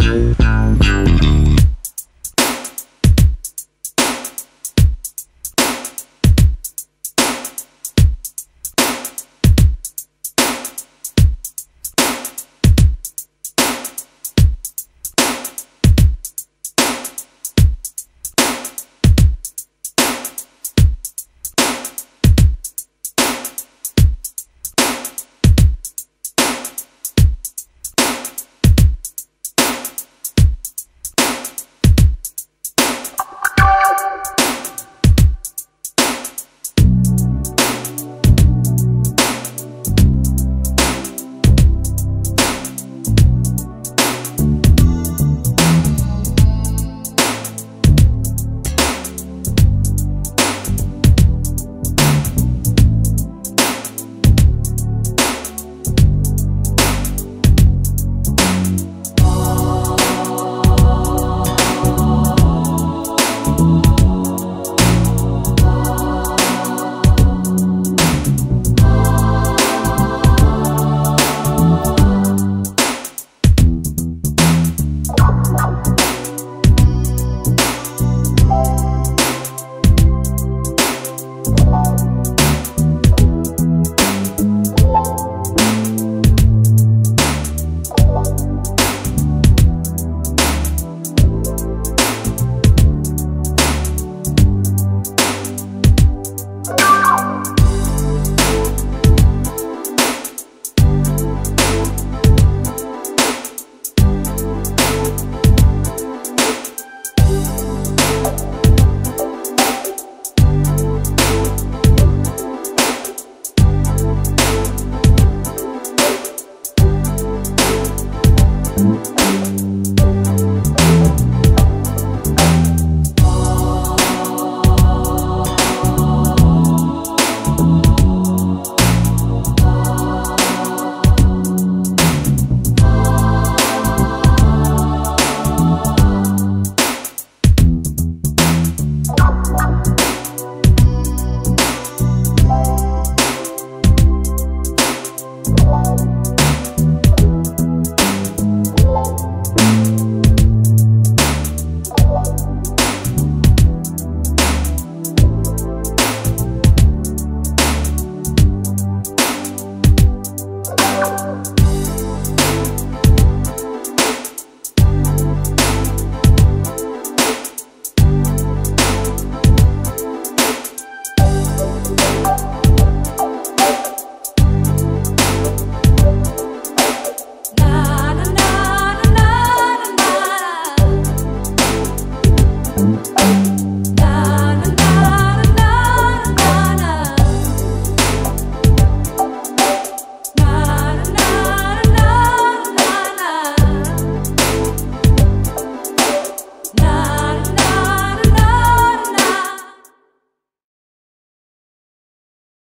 Música